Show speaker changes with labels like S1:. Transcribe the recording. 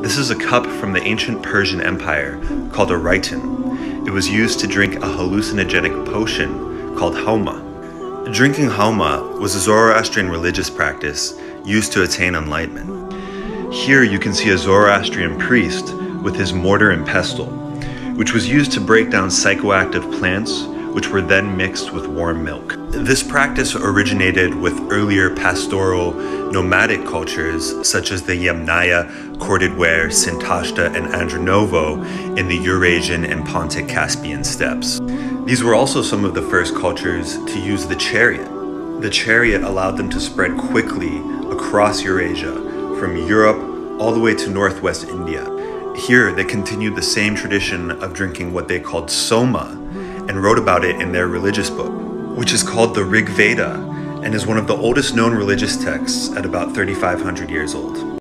S1: This is a cup from the ancient Persian Empire called a rhyton. It was used to drink a hallucinogenic potion called haoma. Drinking haoma was a Zoroastrian religious practice used to attain enlightenment. Here you can see a Zoroastrian priest with his mortar and pestle, which was used to break down psychoactive plants, which were then mixed with warm milk. This practice originated with earlier pastoral nomadic cultures such as the Yamnaya, corded ware, Sintashta, and Andronovo in the Eurasian and Pontic Caspian steppes. These were also some of the first cultures to use the chariot. The chariot allowed them to spread quickly across Eurasia, from Europe all the way to northwest India. Here, they continued the same tradition of drinking what they called soma and wrote about it in their religious book, which is called the Rig Veda and is one of the oldest known religious texts at about 3,500 years old.